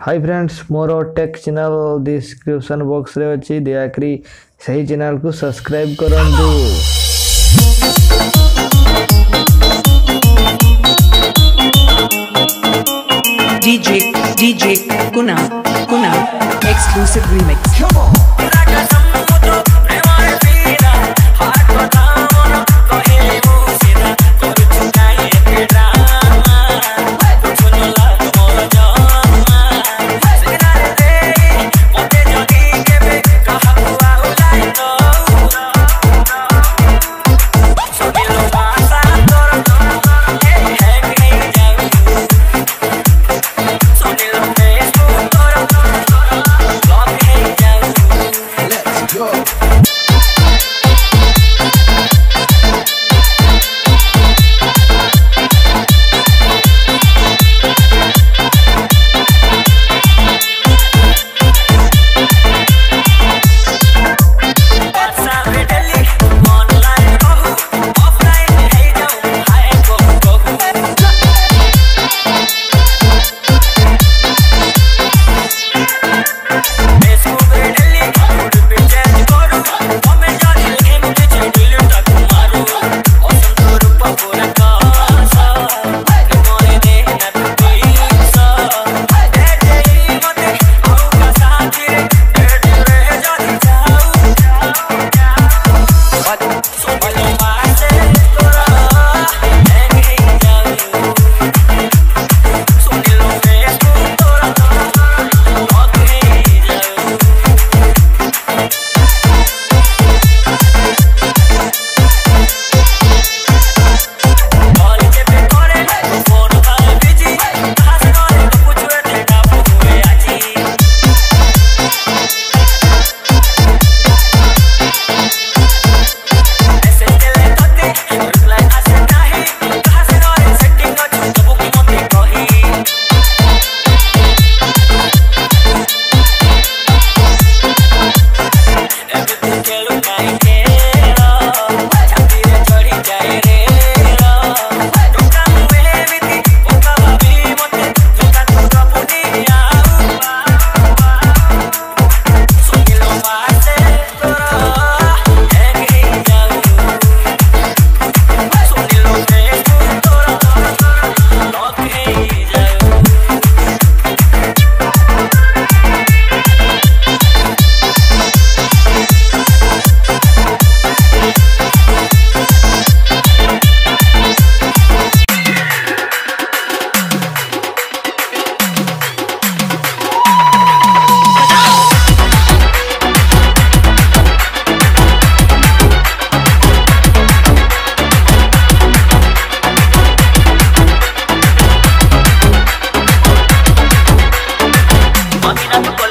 High friends ମୋର take channel description ବକ୍ସରେ ଅଛି ଦୟାକରି ସେହି ଚ୍ୟାନେଲ୍କୁ ସବସ୍କ୍ରାଇବ୍ କରନ୍ତୁ DJ, DJ, Kuna, Kuna, exclusive remix. Come on. Camina tu corazón.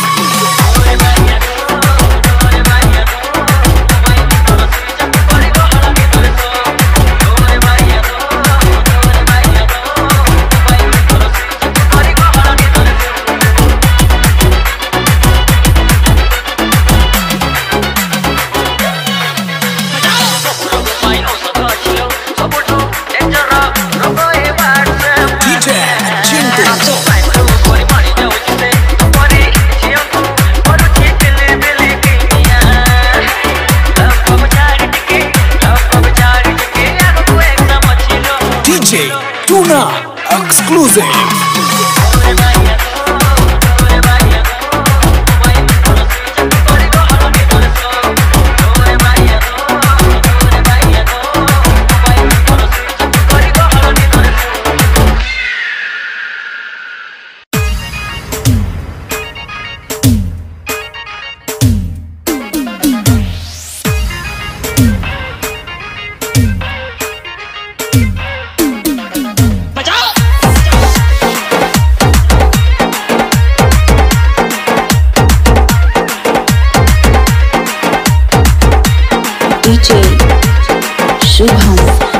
Exclusive. Dream home.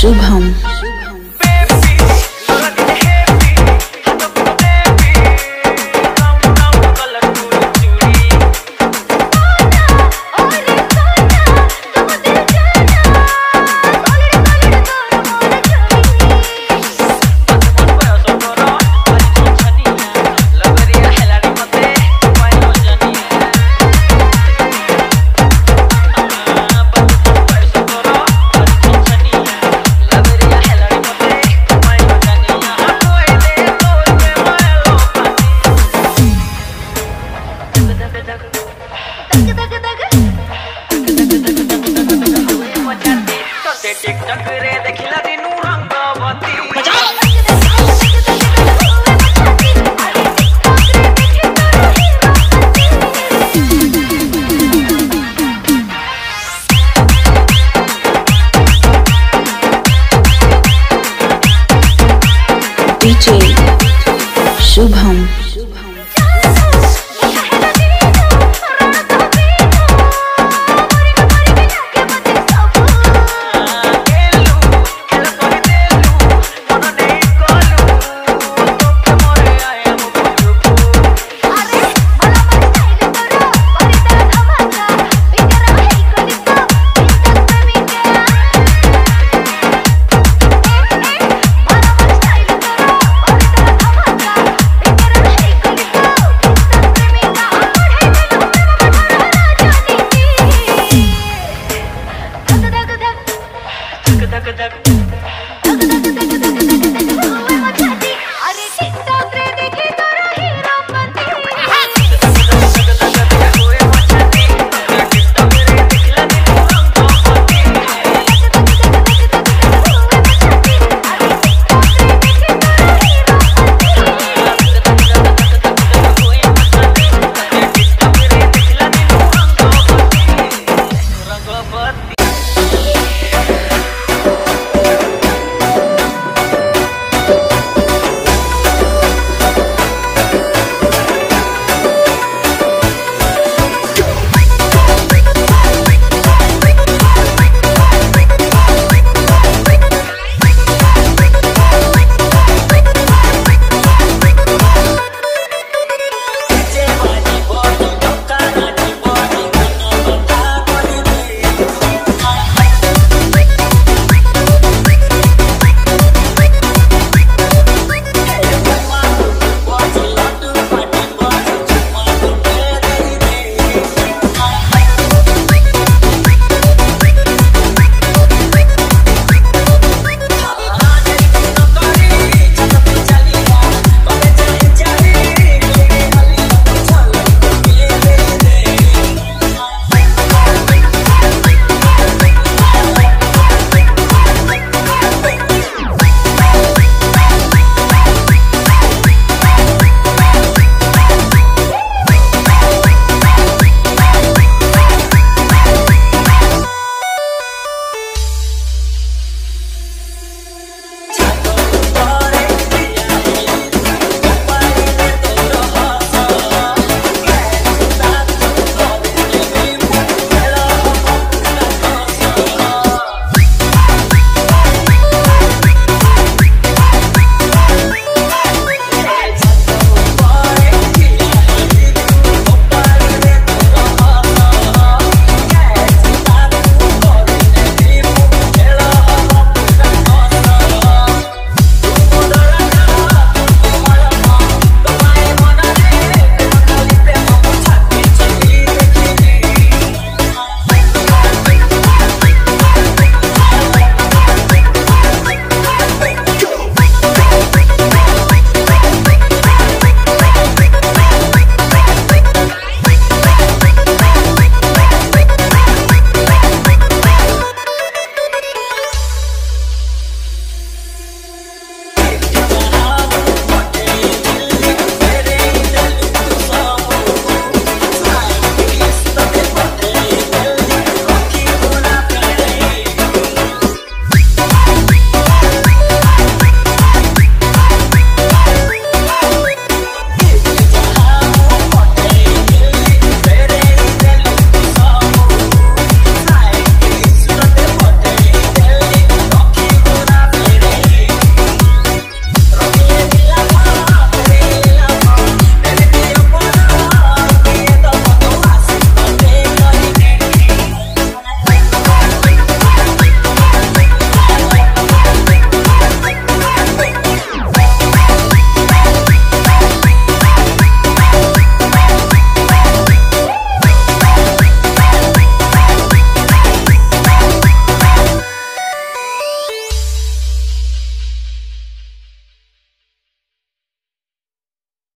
Shubham